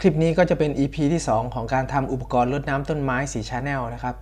คลิปนี้ก็จะเป็น EP ที่ 2 ของการทำอุปกรณ์รดน้ำต้นไม้สี่ channel นะครับ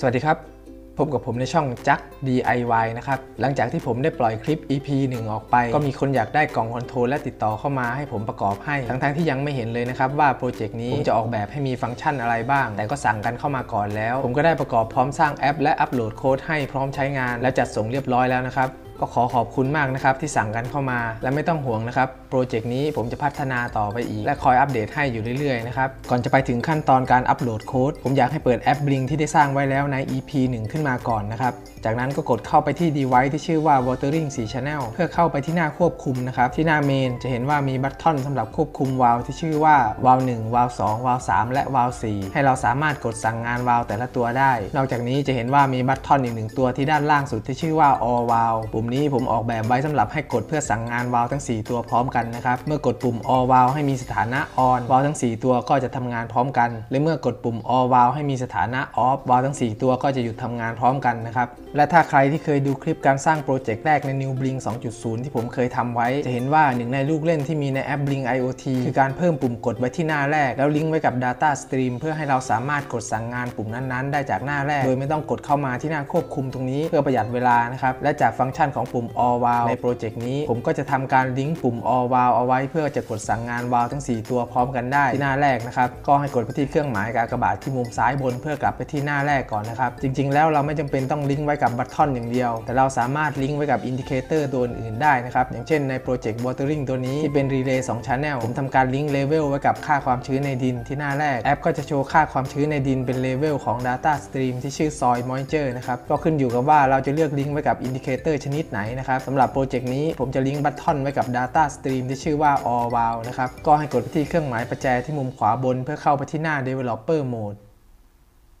สวัสดีครับ พบกับผมในช่องจัก DIY นะครับ หลังจากที่ผมได้ปล่อยคลิป EP 1 ออกไป ก็มีคนอยากได้กล่อง control และติดต่อเข้ามาให้ผมประกอบให้ ทั้งๆที่ยังไม่เห็นเลยนะครับว่าโปรเจกต์นี้ผมจะออกแบบให้มีฟังก์ชันอะไรบ้าง แต่ก็สั่งกันเข้ามาก่อนแล้ว ผมก็ได้ประกอบพร้อมสร้างแอป และอัปโหลดโค้ดให้พร้อมใช้งาน และจัดส่งเรียบร้อยแล้วนะครับ ก็ขอขอบคุณมากนะครับที่สั่งกันเข้ามา และไม่ต้องห่วงนะครับโปรเจกต์นี้ผมจะพัฒนาต่อไปอีก และคอยอัปเดตให้อยู่เรื่อยๆนะครับ ก่อนจะไปถึงขั้นตอนการอัปโหลดโค้ดผมอยากให้เปิดแอป Blink ที่ได้สร้างไว้แล้วใน EP 1 ขึ้นมาก่อนนะครับ จากนั้นก็กดเข้าไปที่ device ที่ชื่อว่า watering 4 channel เพื่อเข้าไปที่หน้าควบคุมนะครับ ที่หน้าเมนจะเห็นว่ามีบัตทอนสำหรับควบคุมวาล์วที่ชื่อว่าวาล์ว1วาล์ว2วาล์ว3และวาล์ว4ให้เราสามารถกดสั่งงานวาล์วแต่ละตัวได้ นอกจากนี้จะเห็นว่ามีบัตทอนอีกหนึ่งตัวที่ด้านล่างสุดที่ชื่อว่า all valve ปุ่มนี้ผมออกแบบไว้สำหรับให้กดเพื่อสั่งงานวาล์วทั้ง 4 ตัวพร้อมกันนะครับ เมื่อกดปุ่ม all valve ให้มีสถานะ on วาล์วทั้ง 4 ตัวก็จะทำงานพร้อมกัน และเมื่อกดปุ่ม all valve ให้มีสถานะ off วาล์วทั้ง 4 ตัวก็จะหยุดทำงานพร้อมกันนะครับ และถ้าใครที่เคยดูคลิปการสร้างโปรเจกต์แรกใน New Blynk 2.0 ที่ผมเคยทำไว้ จะเห็นว่าหนึ่งในลูกเล่นที่มีในแอป Blynk IoT คือการเพิ่มปุ่มกดไว้ที่หน้าแรก แล้วลิงก์ไว้กับ Data Stream เพื่อให้เราสามารถกดสั่งงานปุ่มนั้นๆ ได้จากหน้าแรก โดยไม่ต้องกดเข้ามาที่หน้าควบคุมตรงนี้เพื่อประหยัดเวลานะครับและจากฟังก์ชันของปุ่ม all valve ในโปรเจกต์นี้ผมก็จะทำการลิงก์ปุ่ม all valve เอาไว้เพื่อจะกดสั่งงานวาล์วทั้ง 4 ตัวพร้อมกันได้ที่หน้าแรกนะครับก็ให้กดไปที่เครื่องหมายกากบาทที่มุมซ้ายบนเพื่อกลับไปที่หน้าแรกก่อนนะครับจริง ๆ แล้วเราไม่จำเป็นต้องลิงก์ไว้กับ button อย่างเดียว แต่เราสามารถลิงก์ไว้กับ indicator ตัวอื่นๆได้นะครับอย่างเช่นในโปรเจกต์ watering ตัวนี้ที่เป็นรีเลย์2 channel ผมทำการลิงก์เลเวลไว้กับค่าความชื้นในดินที่หน้าแรกแอปก็จะโชว์ค่าความชื้นในดินเป็นเลเวลของ Data Stream ที่ชื่อ soil moisture นะครับก็ขึ้นอยู่กับว่าเราจะเลือกลิงก์ไว้กับ indicator ชนิดไหนนะครับสำหรับโปรเจกต์นี้ผมจะลิงก์ button ไว้กับ Data Stream ที่ชื่อว่า all valve นะครับ ก็ให้กดไปที่เครื่องหมายประแจที่มุมขวาบนเพื่อเข้าไปที่หน้า developer mode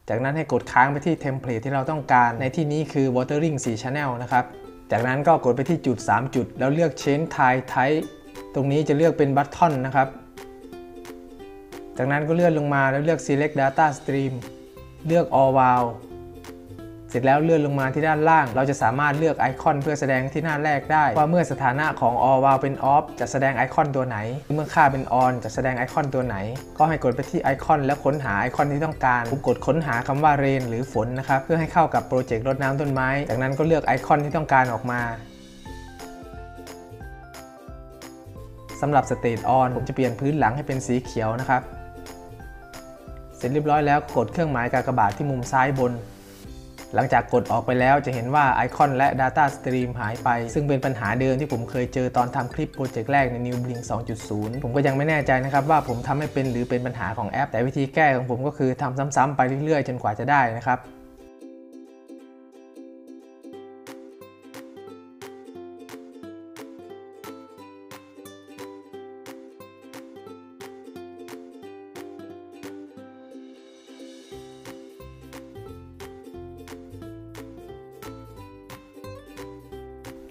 จากนั้นให้กดค้างไปที่เทมเพลตที่เราต้องการ ในที่นี้คือ watering 4 channel นะครับ จากนั้นก็กดไปที่จุด 3 จุด แล้วเลือก change type type ตรงนี้จะเลือกเป็น button นะครับ จากนั้นก็เลื่อนลงมาแล้วเลือก select data stream เลือก all valve เสร็จแล้วเลื่อนลงมาที่ด้านล่าง เราจะสามารถเลือกไอคอนเพื่อแสดงที่หน้าแรกได้ ว่าเมื่อสถานะของ all valve เป็น off จะแสดงไอคอนตัวไหน เมื่อค่าเป็น on จะแสดงไอคอนตัวไหน ก็ให้กดไปที่ไอคอนแล้วค้นหาไอคอนที่ต้องการผมกดค้นหาคำว่า rain หรือฝนนะครับเพื่อให้เข้ากับโปรเจกต์รดน้ำต้นไม้ จากนั้นก็เลือกไอคอนที่ต้องการออกมาสำหรับ state on ผมจะเปลี่ยนพื้นหลังให้เป็นสีเขียวนะครับ เสร็จเรียบร้อยแล้วกดเครื่องหมายกากบาทที่มุมซ้ายบน หลังจากกดออกไปแล้วจะเห็นว่าไอคอนและ Data Stream หายไป ซึ่งเป็นปัญหาเดิมที่ผมเคยเจอตอนทำคลิปโปรเจกต์แรกใน New Blink 2.0 ผมก็ยังไม่แน่ใจนะครับว่าผมทำให้เป็นหรือเป็นปัญหาของแอป แต่วิธีแก้ของผมก็คือทำซ้ำๆไปเรื่อยๆ จนกว่าจะได้นะครับ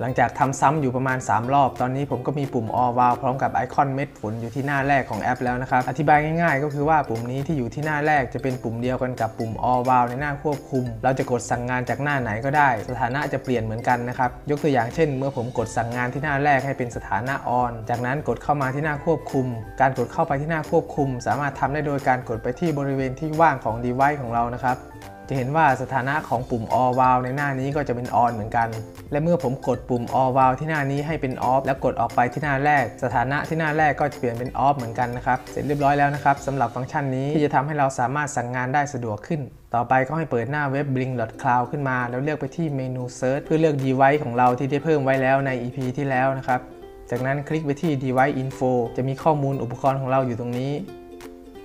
หลังจากทำซ้ำอยู่ประมาณ 3 รอบ ตอนนี้ผมก็มีปุ่ม all valve พร้อมกับไอคอนเม็ดฝนอยู่ที่หน้าแรกของแอปแล้วนะครับ อธิบายง่ายๆ ก็คือว่าปุ่มนี้ที่อยู่ที่หน้าแรกจะเป็นปุ่มเดียวกันกับปุ่ม all valve ในหน้าควบคุม เราจะกดสั่งงานจากหน้าไหนก็ได้ สถานะจะเปลี่ยนเหมือนกันนะครับ ยกตัวอย่างเช่น เมื่อผมกดสั่งงานที่หน้าแรกให้เป็นสถานะ on จากนั้นกดเข้ามาที่หน้าควบคุม การกดเข้าไปที่หน้าควบคุม สามารถทำได้โดยการกดไปที่บริเวณที่ว่างของ device ของเรานะครับ จะเห็นว่าสถานะของปุ่ม all valve ในหน้านี้ก็จะเป็น on เหมือนกัน และเมื่อผมกดปุ่ม all valve ที่หน้านี้ให้เป็น off แล้วกดออกไปที่หน้าแรก สถานะที่หน้าแรกก็จะเปลี่ยนเป็น off เหมือนกันนะครับ เสร็จเรียบร้อยแล้วนะครับสำหรับฟังก์ชันนี้ที่จะทำให้เราสามารถสั่งงานได้สะดวกขึ้น ต่อไปก็ให้เปิดหน้าเว็บ blink.cloud ขึ้นมา แล้วเลือกไปที่เมนู search เพื่อเลือก device ของเราที่ได้เพิ่มไว้แล้วใน EP ที่แล้วนะครับจากนั้นคลิกไปที่ device info จะมีข้อมูลอุปกรณ์ของเราอยู่ตรงนี้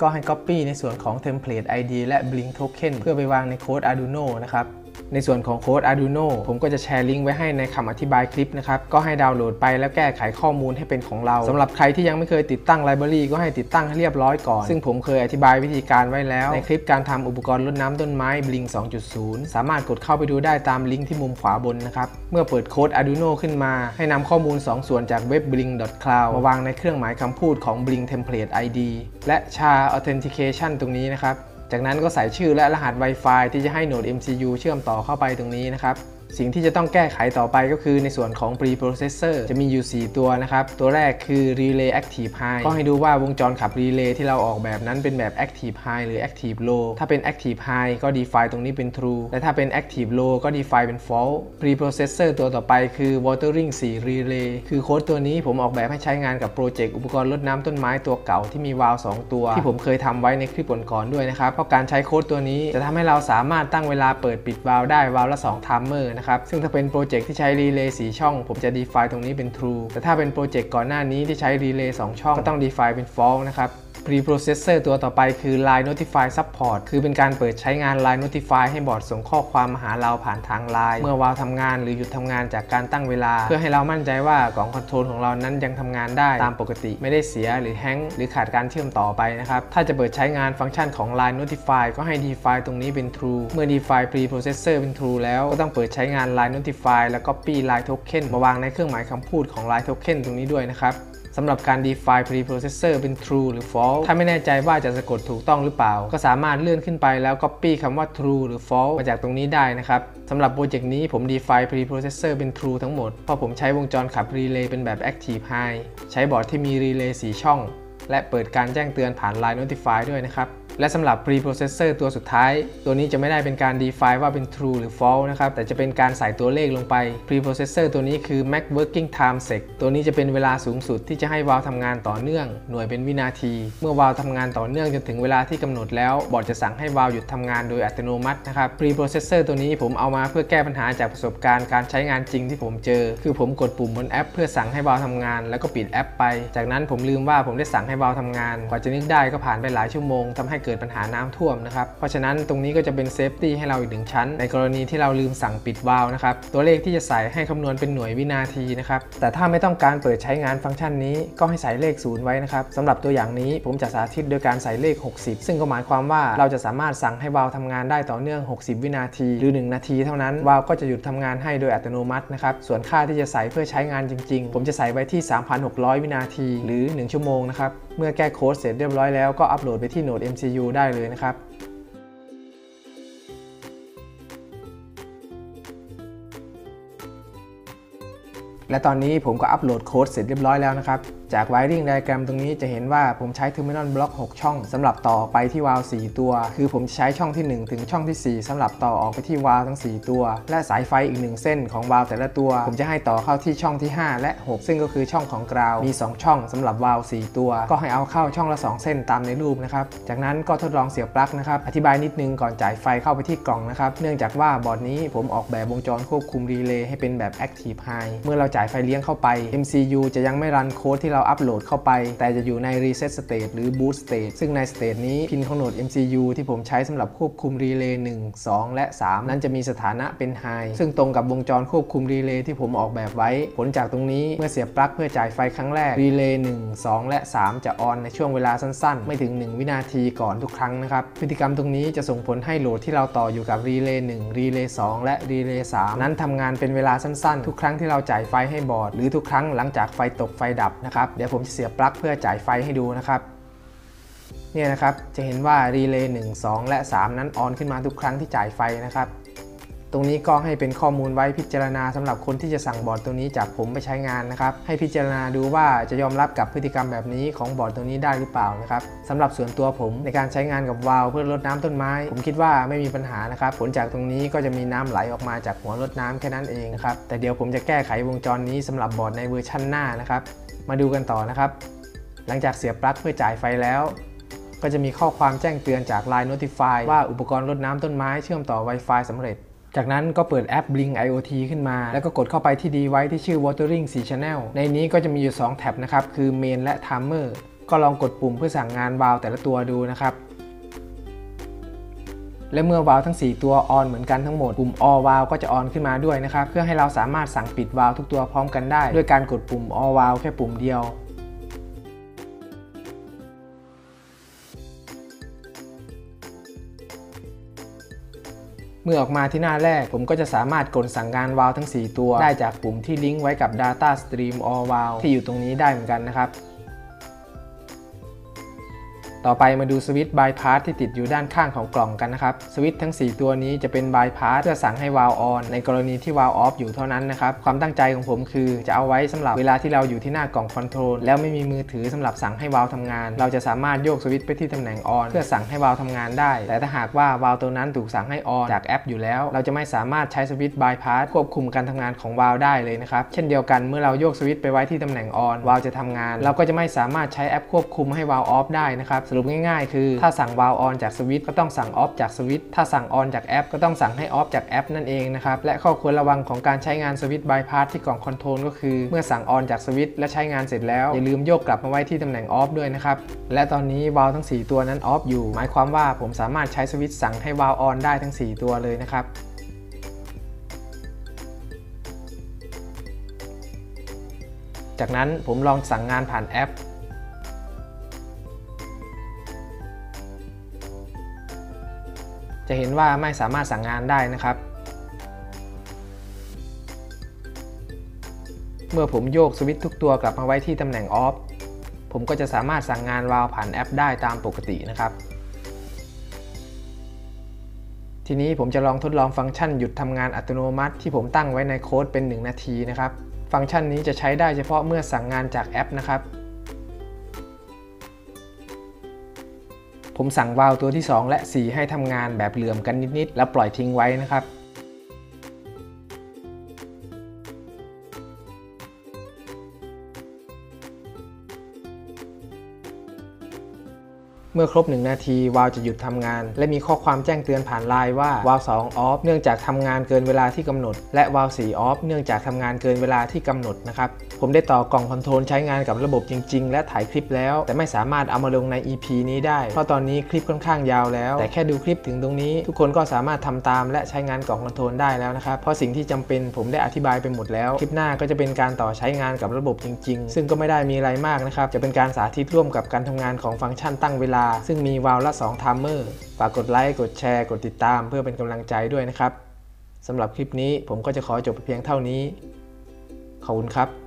ก็ให้ Copy ในส่วนของ Template ID และ Blink Token เพื่อไปวางในโค้ด Arduino นะครับ ในส่วนของโค้ด Arduino ผมก็จะแชร์ลิงก์ไว้ให้ในคำอธิบายคลิปนะครับ ก็ให้ดาวน์โหลดไปแล้วแก้ไขข้อมูลให้เป็นของเราสำหรับใครที่ยังไม่เคยติดตั้งไลบรารีก็ให้ติดตั้งให้เรียบร้อยก่อน ซึ่งผมเคยอธิบายวิธีการไว้แล้ว ในคลิปการทำอุปกรณ์รดน้ำต้นไม้ Blink 2.0 สามารถกดเข้าไปดูได้ตามลิงก์ที่มุมขวาบนนะครับ เมื่อเปิดโค้ด Arduino ขึ้นมา ให้นำข้อมูล 2 ส่วนจากเว็บ blink.cloud มาวางในเครื่องหมายคำพูดของ Blink Template ID และ SHA Authentication ตรงนี้นะครับ จากนั้นก็ใส่ชื่อและรหัส Wi-Fi ที่จะให้ Node MCU เชื่อมต่อเข้าไปตรงนี้นะครับ สิ่งที่จะต้องแก้ไขต่อไปก็คือในส่วนของ preprocessor จะมีอยู่ 4 ตัวนะครับ ตัวแรกคือ relay active high ก็ให้ดูว่าวงจรขับ relay ที่เราออกแบบนั้นเป็นแบบ active high หรือ active low ถ้าเป็น active high ก็ define ตรงนี้เป็น true และถ้าเป็น active low ก็ define เป็น false preprocessor ตัวต่อไปคือ watering 4 relay คือโค้ดตัวนี้ผมออกแบบให้ใช้งานกับโปรเจกต์อุปกรณ์รดน้ำต้นไม้ตัวเก่าที่มีวาล์ว2ตัว ที่ผมเคยทำไว้ในคลิปก่อนๆด้วยนะครับเพราะการใช้โค้ดตัวนี้จะทำให้เราสามารถตั้งเวลาเปิดปิดวาล์วได้วาล์วละ2 timer นะครับ ซึ่งถ้าเป็นโปรเจกต์ที่ใช้รีเลย์4ช่อง ผมจะ define ตรงนี้เป็น true แต่ถ้าเป็นโปรเจกต์ก่อนหน้านี้ที่ใช้รีเลย์2ช่องก็ต้อง define เป็น false นะครับ preprocessor ตัวต่อไปคือ line notify support คือเป็นการเปิดใช้งาน line notify ให้บอร์ดส่งข้อความมาหาเราผ่านทาง line เมื่อวาล์วทำงานหรือหยุดทำงานจากการตั้งเวลา เพื่อให้เรามั่นใจว่ากล่อง control ของเรานั้นยังทำงานได้ตามปกติ ไม่ได้เสียหรือ hang หรือขาดการเชื่อมต่อไปนะครับ ถ้าจะเปิดใช้งานฟังก์ชันของ line notify ก็ให้ define ตรงนี้เป็น true เมื่อ define preprocessor เป็น true แล้วก็ต้องเปิดใช้งาน line notify แล้ว copy line token มาวางในเครื่องหมายคำพูดของ line token ตรงนี้ด้วยนะครับ สำหรับการ define preprocessor เป็น true หรือ false ถ้าไม่แน่ใจว่าจะสะกดถูกต้องหรือเปล่า ก็สามารถเลื่อนขึ้นไปแล้ว copy คำว่า true หรือ false มาจากตรงนี้ได้นะครับสำหรับโปรเจกต์นี้ผม define preprocessor เป็น true ทั้งหมด เพราะผมใช้วงจรขับ relay เป็นแบบ active high ใช้บอร์ดที่มี relay 4 ช่อง และเปิดการแจ้งเตือนผ่าน line notify ด้วยนะครับ และสำหรับ preprocessor ตัวสุดท้าย ตัวนี้จะไม่ได้เป็นการ define ว่าเป็น true หรือ false นะครับ แต่จะเป็นการใส่ตัวเลขลงไป preprocessor ตัวนี้คือ max working time sec ตัวนี้จะเป็นเวลาสูงสุดที่จะให้วาล์วทำงานต่อเนื่อง หน่วยเป็นวินาที เมื่อวาล์วทำงานต่อเนื่องจนถึงเวลาที่กำหนดแล้วบอร์ดจะสั่งให้วาล์วหยุดทำงานโดยอัตโนมัตินะครับ preprocessor ตัวนี้ผมเอามาเพื่อแก้ปัญหาจากประสบการณ์การใช้งานจริงที่ผมเจอ คือผมกดปุ่มบนแอป เพื่อสั่งให้วาล์วทำงาน แล้วก็ปิดแอปไป จากนั้นผมลืมว่าผมได้สั่งให้วาล์วทำงาน กว่าจะนึกได้ก็ผ่านไปหลายชั่วโมงทำให้เกิดปัญหาน้ำท่วมนะครับ เพราะฉะนั้นตรงนี้ก็จะเป็น safety ให้เราอีกหนึ่งชั้น ในกรณีที่เราลืมสั่งปิดวาล์วนะครับ ตัวเลขที่จะใส่ให้คำนวณเป็นหน่วยวินาทีนะครับ แต่ถ้าไม่ต้องการเปิดใช้งานฟังก์ชันนี้ก็ให้ใส่เลขศูนย์ไว้นะครับสำหรับตัวอย่างนี้ผมจะสาธิตโดยการใส่เลข 60 ซึ่งก็หมายความว่าเราจะสามารถสั่งให้วาล์วทำงานได้ต่อเนื่อง 60 วินาที หรือ 1 นาทีเท่านั้นวาล์วก็จะหยุดทำงานให้โดยอัตโนมัตินะครับส่วนค่าที่จะใส่เพื่อใช้งานจริง ๆ ผมจะใส่ไว้ที่ 3,600 วินาที หรือ 1 ชั่วโมงนะครับเมื่อแก้โค้ดเสร็จเรียบร้อยแล้วก็อัปโหลดไปที่โหนด MCU ได้เลยนะครับและตอนนี้ผมก็อัปโหลดโค้ดเสร็จเรียบร้อยแล้วนะครับ จาก wiring diagram ตรงนี้จะเห็นว่าผมใช้ terminal block 6 ช่องสำหรับต่อไปที่วาล์ว4ตัว คือผมใช้ช่องที่ 1 ถึงช่องที่ 4สำหรับต่อออกไปที่วาล์วทั้ง 4 ตัว และสายไฟอีก 1 เส้นของวาล์วแต่ละตัว ผมจะให้ต่อเข้าที่ช่องที่ 5 และ 6 ซึ่งก็คือช่องของกราวมี 2 ช่องสำหรับวาล์ว4ตัว ก็ให้เอาเข้าช่องละ 2 เส้นตามในรูปนะครับจากนั้นก็ทดลองเสียบปลั๊กนะครับอธิบายนิดนึงก่อนจ่ายไฟเข้าไปที่กล่องนะครับเนื่องจากว่าบอร์ดนี้ผมออกแบบวงจรควบคุมรีเลย์ให้เป็นแบบ active high เมื่อเราจ่ายไฟเลี้ยงเข้าไป MCU จะยังไม่ run โค้ดที่เราอัปโหลดเข้าไป แต่จะอยู่ใน reset state หรือ boot state ซึ่งใน state นี้ pin ของ Node MCU ที่ผมใช้สำหรับควบคุมรีเลย์1 2 และ 3 นั้นจะมีสถานะเป็น high ซึ่งตรงกับวงจรควบคุมรีเลย์ที่ผมออกแบบไว้ ผลจากตรงนี้เมื่อเสียบปลั๊กเพื่อจ่ายไฟครั้งแรกรีเลย์1 2 และ 3 จะ on ในช่วงเวลาสั้นๆ ไม่ถึง 1 วินาทีก่อนทุกครั้งนะครับพฤติกรรมตรงนี้จะส่งผลให้ load ที่เราต่ออยู่กับรีเลย์1รีเลย์2และรีเลย์3นั้นทำงานเป็นเวลาสั้นๆ ทุกครั้งที่เราจ่ายไฟให้บอร์ด หรือทุกครั้งหลังจากไฟตกไฟดับนะครับเดี๋ยวผมจะเสียบปลั๊กเพื่อจ่ายไฟให้ดูนะครับเนี่ยนะครับจะเห็นว่ารีเลย์1 2 และ 3 นั้น on ขึ้นมาทุกครั้งที่จ่ายไฟนะครับ ตรงนี้ก็ให้เป็นข้อมูลไว้พิจารณาสำหรับคนที่จะสั่งบอร์ดตัวนี้จากผมไปใช้งานนะครับ ให้พิจารณาดูว่าจะยอมรับกับพฤติกรรมแบบนี้ของบอร์ดตัวนี้ได้หรือเปล่านะครับสำหรับส่วนตัวผมในการใช้งานกับวาล์วเพื่อรดน้ำต้นไม้ ผมคิดว่าไม่มีปัญหานะครับผลจากตรงนี้ก็จะมีน้ำไหลออกมาจากหัวรดน้ำแค่นั้นเองนะครับแต่เดี๋ยวผมจะแก้ไขวงจรนี้สำหรับบอร์ดในเวอร์ชันหน้านะครับ มาดูกันต่อนะครับ หลังจากเสียบปลั๊กเพื่อจ่ายไฟแล้ว ก็จะมีข้อความแจ้งเตือนจาก Line Notify ว่าอุปกรณ์รดน้ำต้นไม้เชื่อมต่อ Wi-Fi สำเร็จ จากนั้นก็เปิดแอป Blink IoT ขึ้นมา แล้วก็กดเข้าไปที่ดีไว้ที่ชื่อ Watering 4 Channel ในนี้ก็จะมีอยู่ 2 แท็บนะครับ คือ Main และ Timer ก็ลองกดปุ่มเพื่อสั่งงานวาล์วแต่ละตัวดูนะครับ และเมื่อวาล์วทั้ง 4 ตัวออนเหมือนกันทั้งหมด ปุ่ม All Valve ก็จะออนขึ้นมาด้วยนะครับ เพื่อให้เราสามารถสั่งปิดวาล์วทุกตัวพร้อมกันได้ ด้วยการกดปุ่ม All Valve แค่ปุ่มเดียวเมื่อออกมาที่หน้าแรก ผมก็จะสามารถกดสั่งงานวาล์วทั้ง 4 ตัว ได้จากปุ่มที่ลิงก์ไว้กับ Data Stream All Valve ที่อยู่ตรงนี้ได้เหมือนกันนะครับ ต่อไปมาดูสวิตช์บายพาสที่ติดอยู่ด้านข้างของกล่องกันนะครับ สวิตช์ทั้ง 4 ตัวนี้จะเป็นบายพาสเพื่อสั่งให้วาล์ว on ในกรณีที่วาล์ว off อยู่เท่านั้นนะครับ ความตั้งใจของผมคือจะเอาไว้สำหรับเวลาที่เราอยู่ที่หน้ากล่อง control แล้วไม่มีมือถือสำหรับสั่งให้วาล์วทำงาน เราจะสามารถโยกสวิตช์ไปที่ตำแหน่ง on เพื่อสั่งให้วาล์วทำงานได้ แต่ถ้าหากว่าวาล์วตัวนั้นถูกสั่งให้ on จากแอปอยู่แล้ว เราจะไม่สามารถใช้สวิตช์บายพาสควบคุมการทำงานของวาล์วได้เลยนะครับเช่นเดียวกันเมื่อเราโยกสวิตช์ไปไว้ที่ตำแหน่ง on วาล์วจะทำงาน เราก็จะไม่สามารถใช้แอปควบคุมให้วาล์ว off ได้นะครับ สรุปง่ายๆ คือ ถ้าสั่งวาล์ว on จากสวิตช์ก็ต้องสั่ง off จากสวิตช์ถ้าสั่ง on จากแอป ก็ต้องสั่งให้ off จากแอปนั่นเองนะครับและข้อควรระวังของการใช้งานสวิตช์บายพาสที่กล่อง control ก็คือ เมื่อสั่ง on จากสวิตช์และใช้งานเสร็จแล้วอย่าลืมโยกกลับมาไว้ที่ตำแหน่ง off ด้วยนะครับและตอนนี้วาล์วทั้ง 4 ตัวนั้น off อยู่ หมายความว่าผมสามารถใช้สวิตช์สั่งให้วาล์ว on ได้ทั้ง 4 ตัวเลยนะครับจากนั้นผมลองสั่งงานผ่านแอป จะเห็นว่าไม่สามารถสั่งงานได้นะครับ เมื่อผมโยกสวิตช์ทุกตัวกลับมาไว้ที่ตำแหน่งออฟผมก็จะสามารถสั่งงานวาล์วผ่านแอปได้ตามปกตินะครับ ทีนี้ผมจะลองทดลองฟังก์ชันหยุดทำงานอัตโนมัติที่ผมตั้งไว้ในโค้ดเป็น 1 นาทีนะครับ ฟังก์ชันนี้จะใช้ได้เฉพาะเมื่อสั่งงานจากแอปนะครับ ผมสั่งวาล์วตัวที่ 2 และ 4 ให้ทำงานแบบเหลื่อมกันนิดๆ แล้วปล่อยทิ้งไว้นะครับเมื่อครบ 1 นาทีวาล์วจะหยุดทำงาน และมีข้อความแจ้งเตือนผ่านไลน์ว่าวาล์ว2 off เนื่องจากทำงานเกินเวลาที่กำหนด และวาล์ว4 off เนื่องจากทำงานเกินเวลาที่กำหนดนะครับ ผมได้ต่อกล่อง control ใช้งานกับระบบจริง ๆ และถ่ายคลิปแล้ว แต่ไม่สามารถเอามาลงใน EP นี้ได้ เพราะตอนนี้คลิปค่อนข้างยาวแล้ว แต่แค่ดูคลิปถึงตรงนี้ ทุกคนก็สามารถทำตามและใช้งานกล่อง control ได้แล้วนะครับ เพราะสิ่งที่จำเป็นผมได้อธิบายไปหมดแล้ว คลิปหน้าก็จะเป็นการต่อใช้งานกับระบบจริง ๆ ซึ่งก็ไม่ได้มีอะไรมากนะครับ จะเป็นการสาธิตร่วมกับการทำงานของฟังก์ชันตั้งเวลา ซึ่งมีวาล์วละ2 timer ฝากกดไลค์ กดแชร์ กดติดตาม เพื่อเป็นกำลังใจด้วยนะครับสำหรับคลิปนี้ผมก็จะขอจบเพียงเท่านี้ ขอบคุณครับ